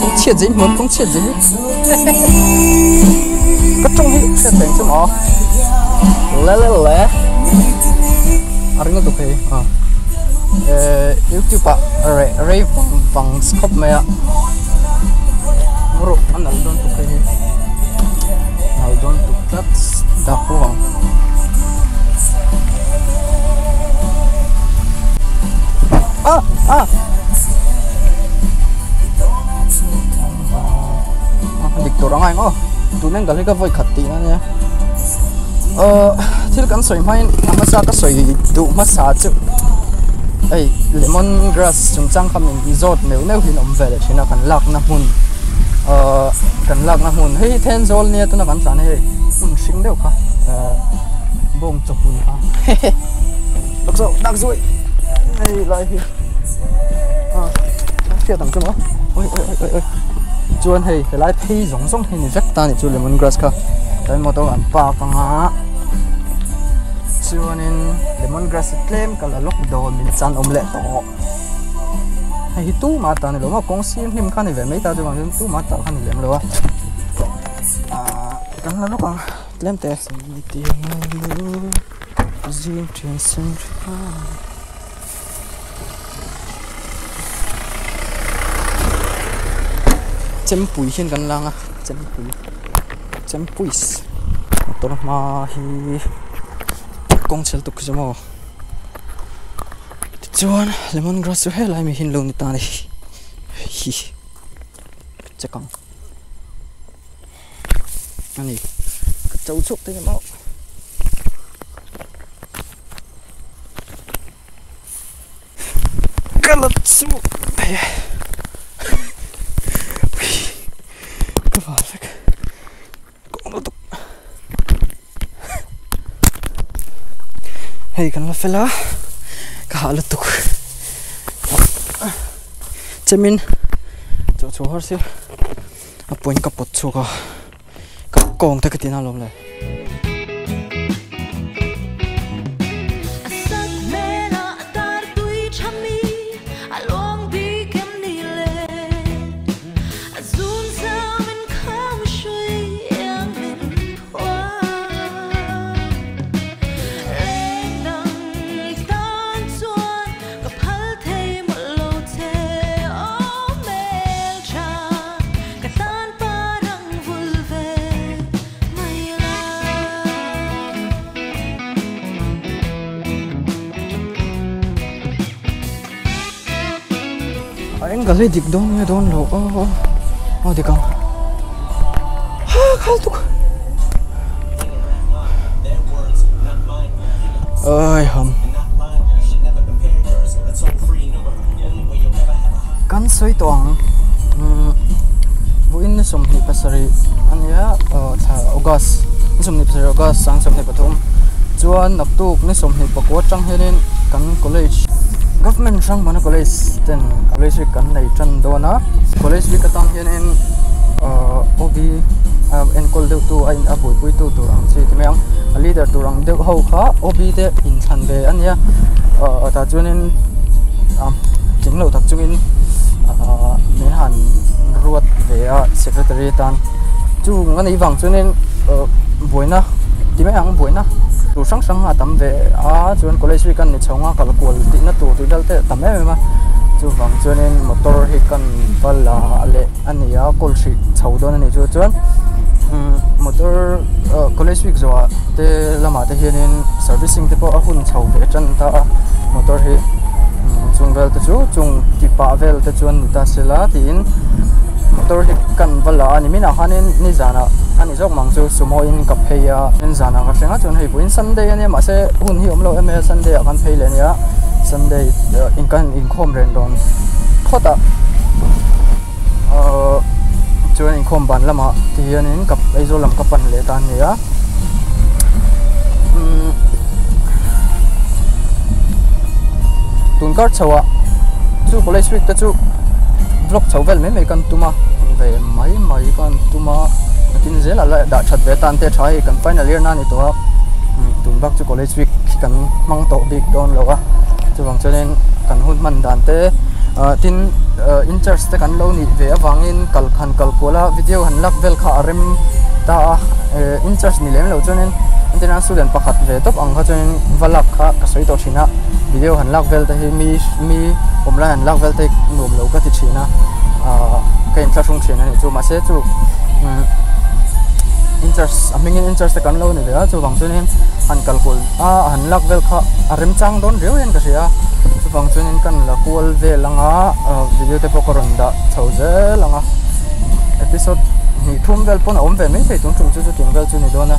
cũng chia gì một cũng chia gì có trong hi cái tiền chứ mà lẽ lẽ lẽ ở ngay tụi à. YouTube rồi rồi bằng bằng scope mẹ bro anh nào don tụi cái nào don tụi cắt tôi hoa à à tôi to cái ngo tu neng gali ka voi ờ thil kan soi mai ama sa ka soi du ma sa chứ, ấy, lemon grass chúng sang kham in resort nếu neu hin om vele thina kan lak na hun ờ kan lak na hun hei then zol ne tu na kan san hei mun sing deu kha bông chọc hun ha đặc dậu đặc rồi đây lại à kia tầm chung ôi ôi ôi ôi chuan hei helai phei zong zong hei ni vek ta ni chu lemon grass kha. Dai mo to an pa ka nga chuan in lemon grass e tlem kala lok do min chan om le to. Hei tu ma ta ni lo ma, kong sim him kha ni ve mai ta chu bang tu ma ta kha ni lem lo a. À kan la lo ka tlem te. Ti lu chen chém bụi hiện gần lang à. Chém bụi chém bụi tôi mà hi. Công chel tục chứ mà chuan lemon grass he lai mi hin lo ni ta ni hi. Chắc con. Anh đi châu chúc thế mà cái lật xuống Kawalek. Kumutok hay kan la fela. Kahalatok. Chemin. Cho cho har sil. Apoin kapot chu ka. Ka kong ta ka katina lom lai. Anh gak ledik dong ya don lo oh oh oh di kang ha kaltuk ơi, hầm. Kan soi toang bu in som ni pasari ania tha august. Som ni pasari august sang som ni pathum chuan naktuk ni som ni pakwa tang henin kan college government sang mana college ten college week kan nei tran do na. College week atang hian in uh, ob uh, en kol deu tu ain a bui pui tu tur ang. Chi timeng leader tu ang deu ho kha ob te in chan ve ania uh, ta chuan am um, chính lo tak chungin min han ruat ve a secretary tan. Chu ngani wang chuan in boina timeng boina tu sang sang a tam ve a chuan college week kan ni chonga kal kol ti na tu tu dal te tam em ma chu wang chuan in motor hi kan pala ale ani a kol si chho don ani chu chuan motor college week zo te lama te hian in servicing te po a hun chho ve chan ta motor hi chung vel te chu chung ti pa vel te chuan anh ta sela tin motor hi kan vala ani mina hanin ni jana ani jok mang chu sumo in ka pheya in jana ka senga chun hei buin sunday ani ma se hun hi omlo em sunday a kan phei le nia sunday in kan in khom ren don khota ờ chuan in khom ban lama ti hian in kap zo lam ka pan le tan nia tun kar chawa chu college week ta chu vlog chau về mấy mấy con tuma? Về mấy mai con tuma tin dễ là lại đã chat về tan cần phải kan final year thì ni to tun bắc cho college week cần mang to big don á. Cho vòng cho nên cần hôn mình đàn tê ờ, tin ờ, interest cần lâu lo về ve in kal khan kal kola video hành lắp vel khả rim ta ờ, interest ni lem lo chuanin international student pakhat về top ang kha chuanin valak kha ka soi to á. Video hành lắp vel thì hi mi mi omla han lak vel te nom lo ka ti thina a ka in thlashung thina ni chu ma se chu interest a mingin interest te kan lo ni ve a chu wang chuanin han kalkul a han lak vel kha a rem chang don reu en ka sia chu wang chuanin kan la kual ve langa video te pokoron da chhoze langa episode ni thum vel pon om ve mai thei tung tung chu chu ting vel chu ni dona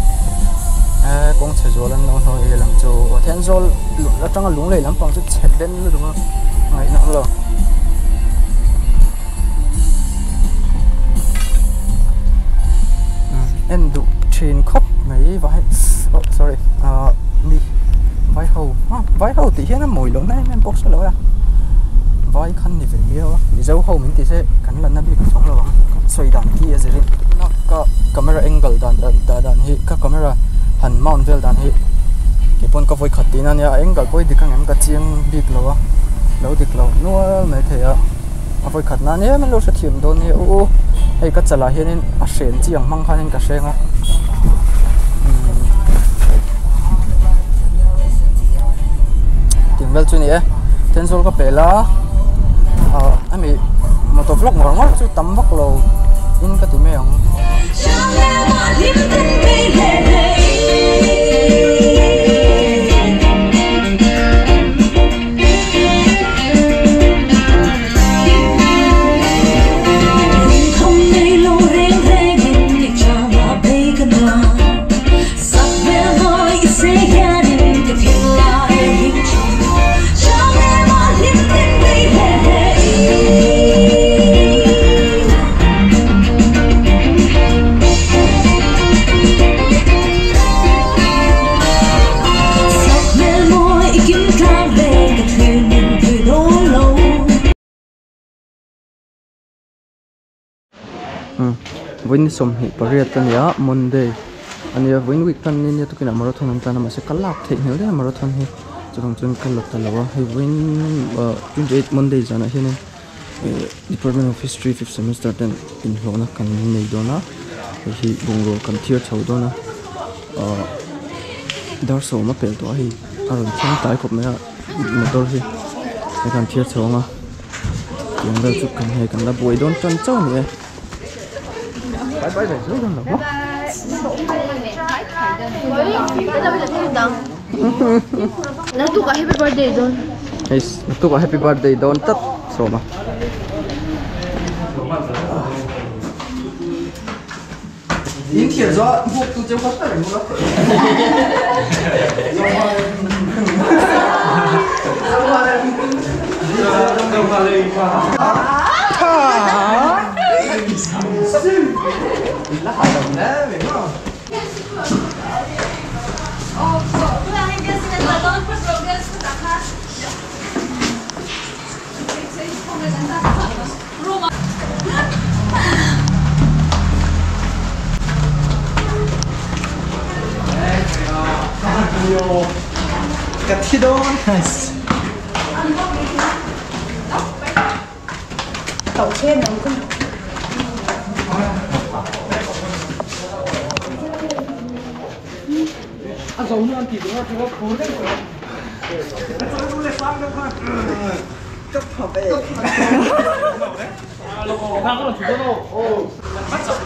a kong che zo lan no no e lam chu ten zol la tang lung le lam pang chu chet den lu duma ngai na lo em du trên khóc mấy vải, oh sorry. Uh, mi vải hầu. Ờ, à, vai hầu thì hiện là mùi lớn này em bốc sẽ lỗi à? Vải khăn thì phải nhiều thì dấu hầu mình thì sẽ cắn lần nó bị sống rồi xoay đàn kia rồi nó có camera angle đàn đàn đàn đàn hi các camera hẳn mount vel đàn hi cái pon có voi khát tin anh angle voi thì các em cái chiang biết lâu lâu thì lâu nuôi mấy thế à voi khát nãy mình lâu sẽ thiểm đồn hi ô hay cái chả là hiện nên à sến chiang mang khăn nên cái sến hmm. à tiếng vel chu ni e. Ten sol ka pela. A ami tổ vlog ngor ngor chu tam vak lo. In ka ti me ang. Win som hi pariat tan ya monday. Ania win week tan ni to kina marathon an tan ma se kalak the hel de marathon hi. Chung chung kan tan lawa hi, win uh, 28 monday jana hi ne eh, department of history, fifth semester, ten in hona kan nei dona hi bungo kan thiar chho dona uh, dar so ma pel to hi. Aron chung tai khop me motor hi. Kan thiar chho nga. Yang da chuk kan he kan la boy don tan chau ni e bye bye về rồi nó tụ cả happy birthday don Yes, kok happy birthday don tet so ma. Ini thiệt rõ, buộc tu chơi phát tài mua Cái đó nice. tàu trên nó không À, vậy rồi, vậy rồi, vậy rồi. Assalam.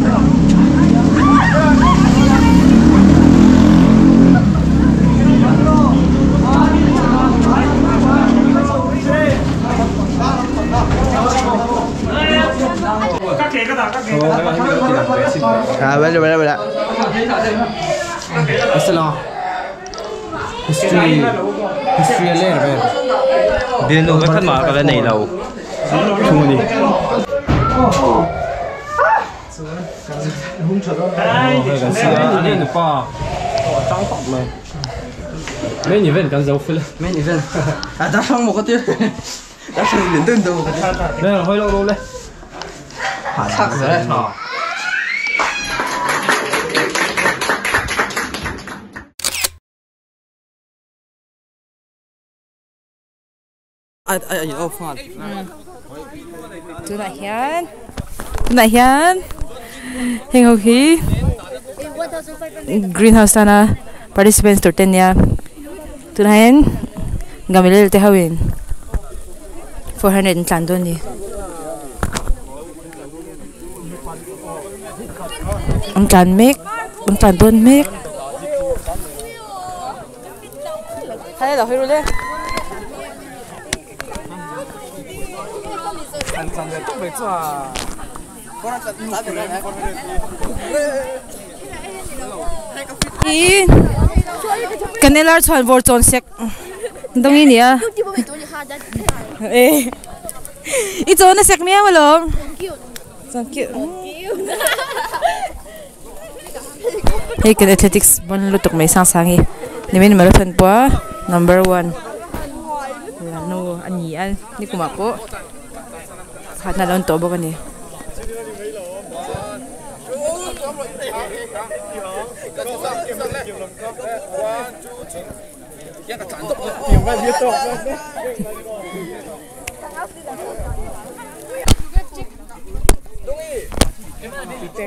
History. History lên rồi. Din lo kan ma ka nei lo. Chung đi. Ai, cái gì pa. Trang phẩm này. Main event kan dấu phim. main event à ta sang một cái tiêu ta sang đến cái tiêu Đây là hơi lâu lâu đây. Sắc rồi đấy ai ai ai ô phan tu na hian tu na hian heng ho hi greenhouse sana participants tur ten ya tu na hian gamilel te hawin 400 Ông chán mic Ông chán đơn mic Thay rồi đấy Cảm ơn các bạn đã theo dõi và hãy subscribe cho kênh Ghiền Mì Gõ Để không bỏ lỡ hey kan athletics bon lutuk mai sang sangi nimin marathon po number 1 no ani an ni kuma po khat na lon to bo kani tu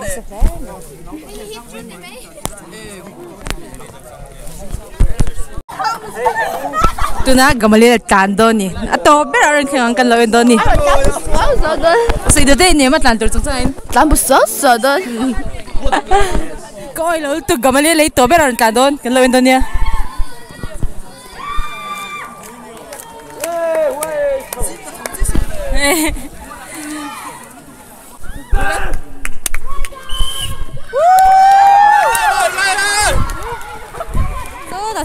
Tuna gamalil tan do ni. Ato ber aron khang kan lo do ni. So ido de ni ma tan tur chung chain Tan bu so so don. coi lo tu gamalil lấy to ber aron tan don kan lo do ni. Hey, là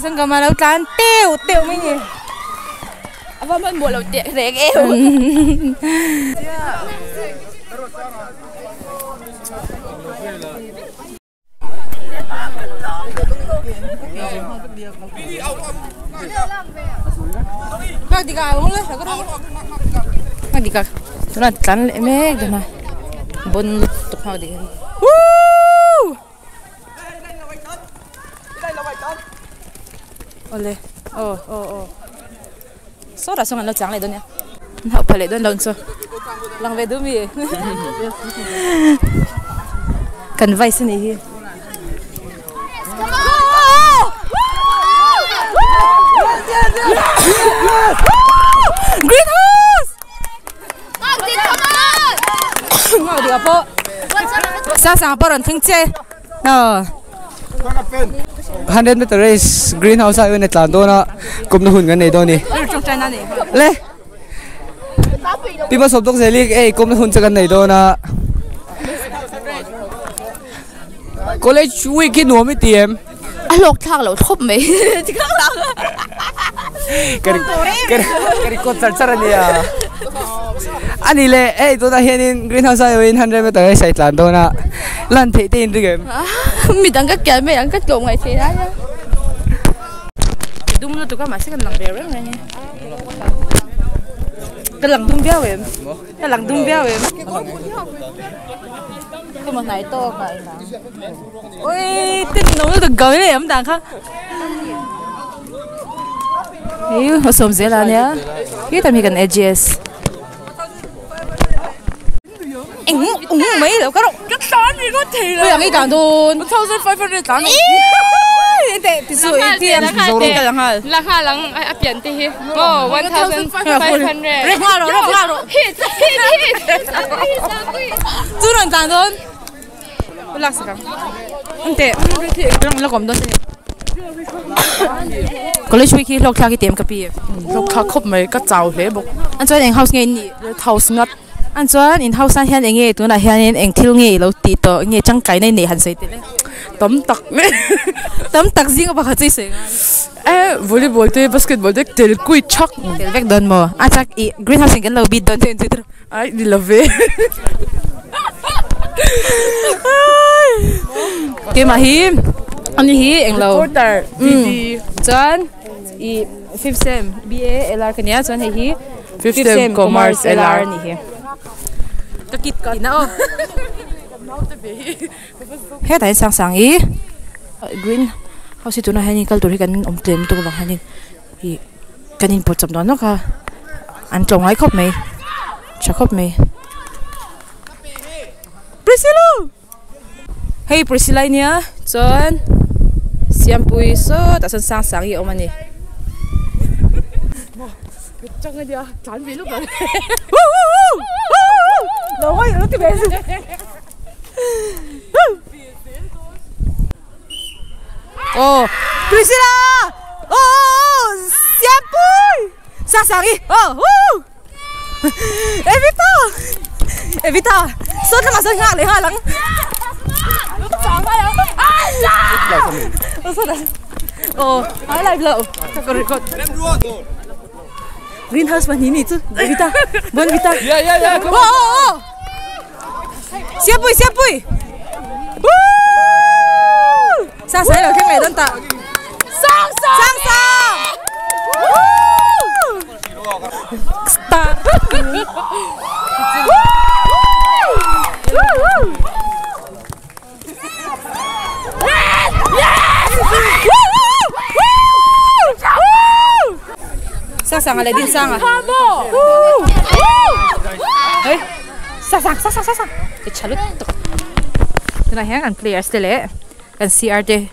sân gamal lo tan tiêu tiêu mấy nhỉ Apa man mo law tiek rek eo. Mag di ka, mo le, ako ro. Mag di ka. Tuna tan le me, duna. Bon tuk mag di. Woo! Ole. Oh, oh, oh. So da song an lo chang le don ya. Phải lại đơn lần so. Lăng về đúng gì? Cần vay xin ý. Greenhouse! Ngồi đi po. Sao sao po ron thing che. Ờ. 100 meter race greenhouse ai ne tlan do na kum na hun gan nei do ni Ở trong trái này. le pipa sob tok zeli ei kum na hun chagan nei do na college week ki nuam tiam อ่ะลอกทางเราทบไหมที่ข้างหลัง kari kari kari ko char char anh đi lệ. Ê, tôi đã hiện in greenhouse ở bên hundred meter. Ấy sạch lần tôi nè. Lần thế tin được em mình đang cắt kẹt mình đang cắt gồm ngày thế đó nhá. Đúng là tụi các bạn sẽ cần làm bèo rất là nghe cái lần tung béo em. Cái lần tung béo em. Cái mà này to cả ôi, tin nấu được gấu này em đang khác Iu hosom zelania. Kita mi kan edges. Mấy đâu có đâu. Chắc chắn gì có thể là. Bây giờ cái đàn đồn. Tôi sẽ phải phải đàn. Để bị sụi đi em sụi rồi cái lăng hai. Lăng hai lăng à biển đi. Oh, one thousand five hundred. Rồi hoa rồi, hoa rồi. Hit hit hit. Chú đàn đồn. Lắc sao? Không thể. Không thể. Lắc cầm đồn. College week hi lok thak ki tem ka pi. Lok thak khop mai ka chaw hle bok. An chuan eng house nge ni house ngat. An chuan in house an hian enge tu na hian eng thil nge lo ti to nge chang kai nei nei han sei te le. tấm tắc mẹ Tam tak zing ba kha chei se. ê volleyball te basketball te tel kui chak Tel vek don mo. A chak i greenhouse ngen lo bid don ten tu. ai đi là về Ke ma hi. Ani hi eng lo. reporter Mm. đi Chuan i fifth sem BA LR ka nia chuan hei hi Fifth sem Commerce LR. ni hi ka kit ka na o he tai sang sang i green house tu na hani kal tur hi kan om tlem tu lang hani i kanin pot cham no ka an chong ai khop mai cha khop mai Priscilla! Hey Priscilla nia chuan siam pui so ta san sang sang i om ani Chẳng ai đi à, chán vì lúc đó. Đâu ơi, nó cái bé gì? Oh, Priscilla! Oh, siapa? Sasangi. Oh, woo! Evita! Evita, so ka masang ngak le ha lang. Oh, so dah. Oh, ai live lo. Ka record. Greenhouse man ini tu. Evita. Bon Evita. Yeah, yeah, yeah. Come Oh, oh, oh. Siap pui, siap pui. Woo! Sang sang lo keng dan tak? Sang sang. Sang sang. Woo! Start. Sang sang ala din sang ah. Hey, sasang, sasang, sasang. Ke chalut tu. Tuna hian kan players tele. Kan CR de.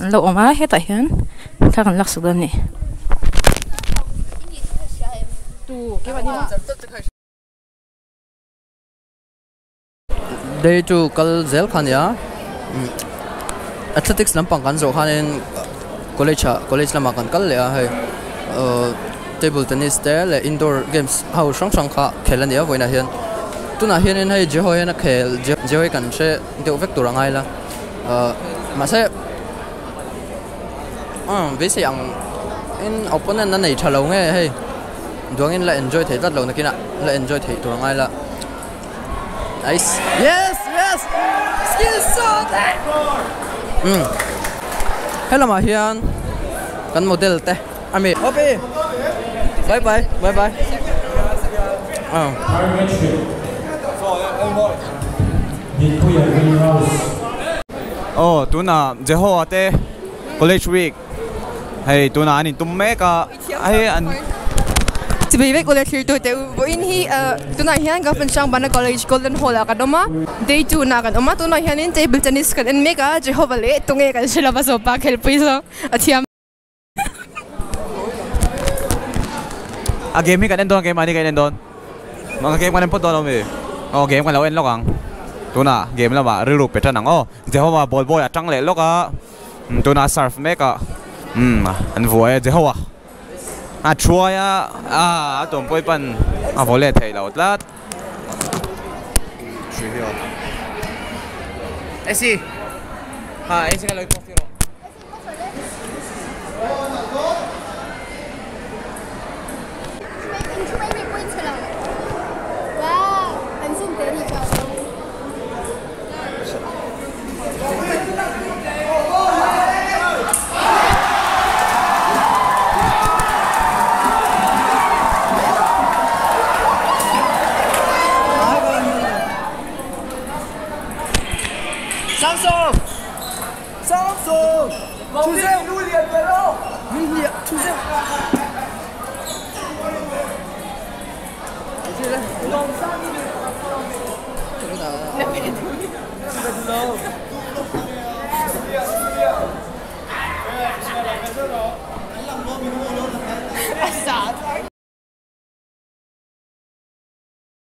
An lo oma heta hian. Ka kan lak sudan ni. Day to kal zel khan ya. Mm. Athletics lampang kan zo khanin college ha college lama kan kal le a hai. Uh, table tennis te le indoor games hau sang sang kha khelan ya voina hian. Tuna hian in hai je hoi na khel je hoi kan se deu vek turangai la. Ờ, ma se um ờ, ve se ang in opponent na nei thalo nge hei. Duang in la enjoy thei tat lo na kina la enjoy thei turangai la. Nice. Yes, yes. Skill shot. Ừ. Hmm. Hello ma hiền. Kan model te. Ami. Hopi. Bye bye. Bye bye. Oh. Oh, tuna jeho ate college week. Hey, tuna ani tumme ka ay an Thì bây giờ có tu te bo in hi tu na hiện gặp phần sang bana college golden hall ka doma. day two na cái đó tu na nói hiện table tennis cái anh mega Jehovah lệ tôi nghe cái sila baso pa help iso at a game hi kan endon game ani kan endon. Mga game kan po don mi. Oh, game kan law en lokang. Tuna game la ma riru petan ang oh. Jeho ma ball boy atang le loka. Tuna surf meka. Hmm, an voe jeho wa. À chua ya, à tụm bôi bần, à vô lệ thầy lâu lát. Suy hiểu. Esi, à Esi cái lời coffee rồi. Hello.